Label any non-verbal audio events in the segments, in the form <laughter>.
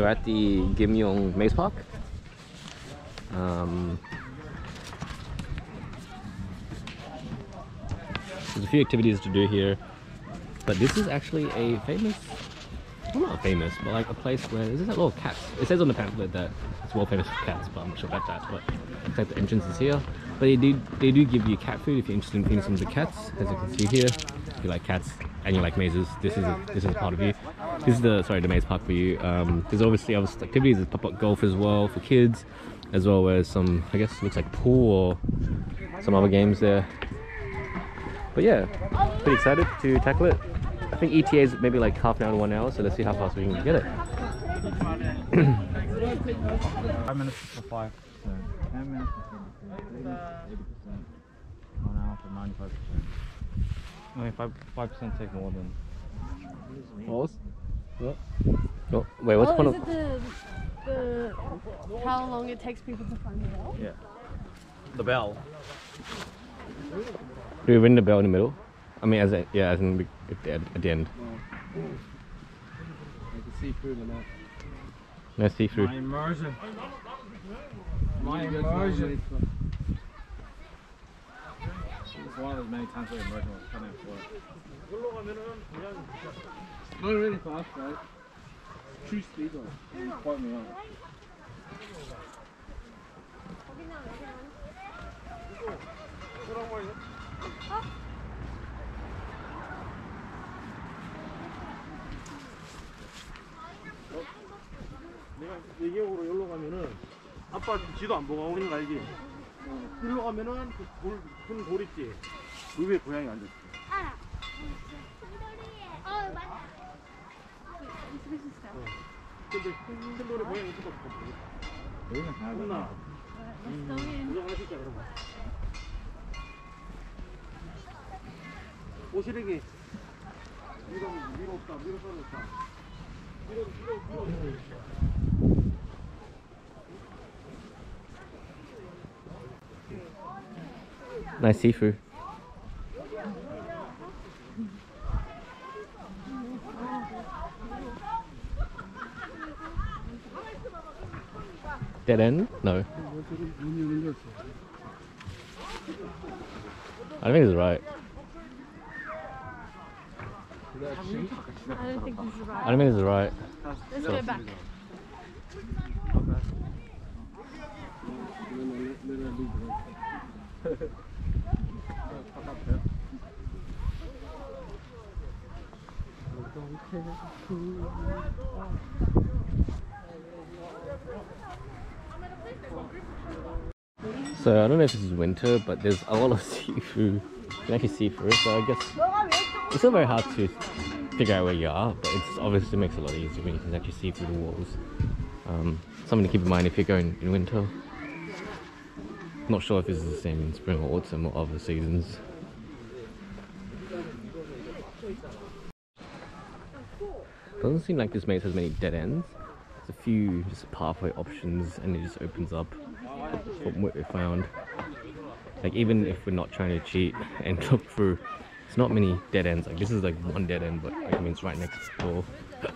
So we're at the Gimnyeong Maze Park. Um, there's a few activities to do here, but this is actually a famous, well not famous, but like a place where there's a lot of cats. It says on the pamphlet that it's well famous for cats, but I'm not sure about that. But looks like the entrance is here. But they do they do give you cat food if you're interested in feeding some of the cats, as you can see here. If you like cats and you like mazes, this is a, this is part of you. This is the sorry the maze park for you. Um, there's obviously other activities. There's pop up golf as well for kids, as well as some I guess looks like pool or some other games there. But yeah, pretty excited to tackle it. I think ETA is maybe like half an hour to one hour, so let's see how fast we can get it. <coughs> Five minutes for five percent. Ten minutes for eighty percent. One hour for ninety-five percent. I mean, five five percent take more than. Pause. What? Oh, wait, what's oh, one is of it the, the how long it takes people to find the bell? Yeah. The bell. do you ring the bell in the middle? I mean, as a, yeah, as in be- at the, end- at the end. No see through. My immersion. My immersion. One of those many times where immersion was coming for it. Not really fast, right? True speed though. Quite me out. 내가 얘기역으로 여기로 가면은 아빠 지도 안 보고 오는 거 알지? 여기로 가면은 그 돌, 큰 돌 있지? 그 위에 고양이 앉아있어. 알아. 어, 맞다. 근데 큰, 큰 돌에 고양이 있을 것 같아 여기는 돼. 혼나. 고정하실까 그러면? 오시래기. 위로 위로 없다. 위로 떨어졌다. 위로 위로 위로 Nice seafood. Dead end? No. I think it's right. I don't think this is I don't think it's right. Let's go back. So I don't know if this is winter, but there's a lot of <laughs> see-through. You can actually see through it, so I guess it's still very hard to figure out where you are, but it's obviously makes it a lot easier when you can actually see through the walls. Um, something to keep in mind if you're going in winter. Not sure if this is the same in spring or autumn or other seasons. Doesn't seem like this maze has many dead ends. There's a few just pathway options and it just opens up from what we found. Like even if we're not trying to cheat and <laughs> look through, it's not many dead ends. Like this is like one dead end, but like, I mean it's right next door. <laughs>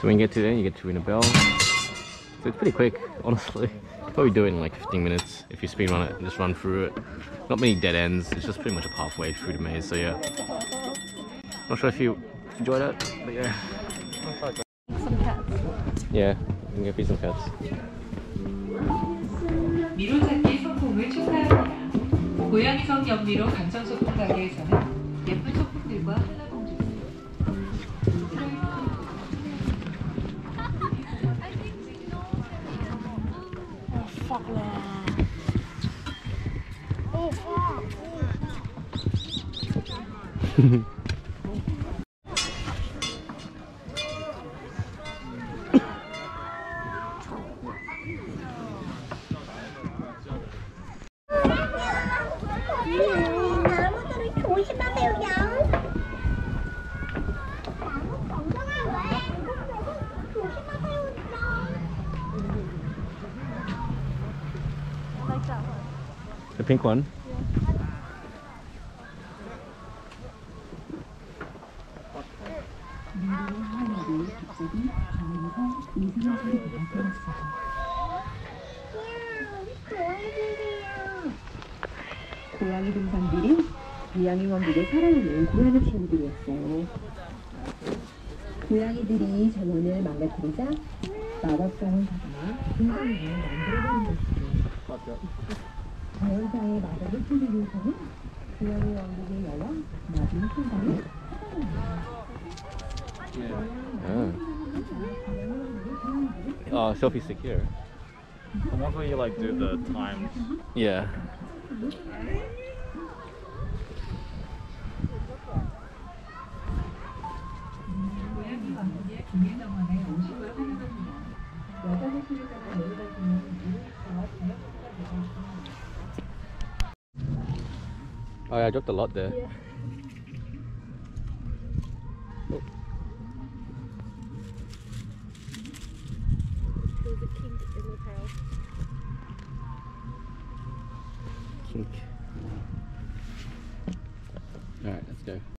So when you get to there, you get to ring a bell. So it's pretty quick, <laughs> honestly. You could probably do it in like 15 minutes if you speed run it and just run through it. Not many dead ends, it's just pretty much a pathway through the maze, so yeah. Not sure if you enjoy that, but yeah. Some cats. Yeah, you can go feed some cats. 미로찾기 성공을 축하합니다. 고양이성 영미로 감성소품 가게에서는 예쁜 소품들과 hoặc là Oh, <laughs> pink one? 고양이 동상들이 고양이 왕국의 살아있는 고양이 친구들이었어요. 고양이들이 정원을 망가뜨리자 마법성을 받아 동상을 만들어버린 것이죠. 자연사의 마법을 풀기 위해서는 고양이 왕국의 여왕 마진 순간을 Oh, selfie stick here. The ones where you like do the times. Yeah. Oh yeah, I dropped a lot there. There's a oh.